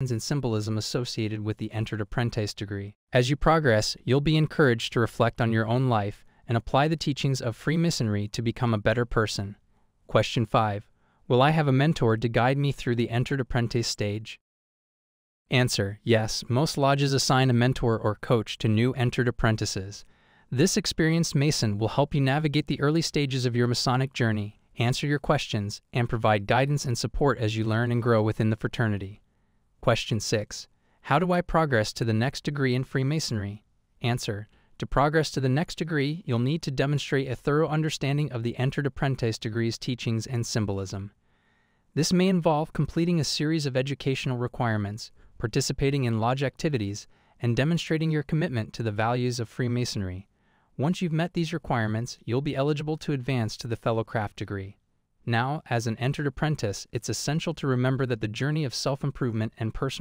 and symbolism associated with the Entered Apprentice degree. As you progress, you'll be encouraged to reflect on your own life and apply the teachings of Freemasonry to become a better person. Question 5. Will I have a mentor to guide me through the Entered Apprentice stage? Answer Yes, most lodges assign a mentor or coach to new entered apprentices. This experienced Mason will help you navigate the early stages of your Masonic journey, answer your questions, and provide guidance and support as you learn and grow within the fraternity. Question 6. How do I progress to the next degree in Freemasonry? Answer. To progress to the next degree, you'll need to demonstrate a thorough understanding of the Entered Apprentice degree's teachings and symbolism. This may involve completing a series of educational requirements, participating in lodge activities, and demonstrating your commitment to the values of Freemasonry. Once you've met these requirements, you'll be eligible to advance to the Fellowcraft degree. Now, as an entered apprentice, it's essential to remember that the journey of self improvement and personal